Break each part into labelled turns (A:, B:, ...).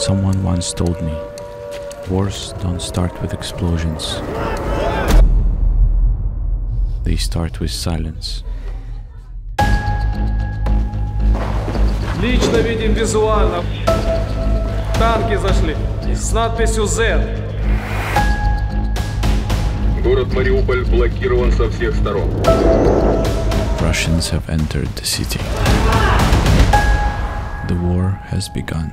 A: Someone once told me wars don't start with explosions, they start with silence.
B: Лично видим визуально. Танки зашли с надписью Z.
C: Город Мариуполь блокирован со всех сторон.
A: Russians have entered the city. The war has begun,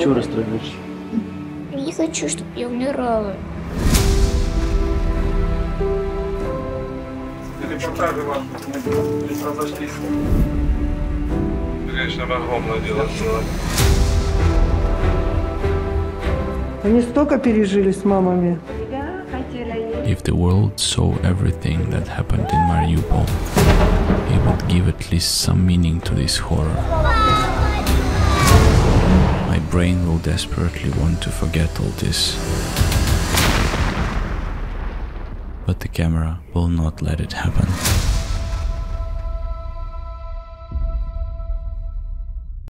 D: Чего расстраиваешься?
E: Не хочу, чтобы я умирала.
B: Репортажи ваши разошлись. Конечно, огромное дело сделать.
F: Они столько пережили с мамами.
A: If the world saw everything that happened in Mariupol, it would give at least some meaning to this horror. Brain will desperately want to forget all this. But the camera will not let it happen.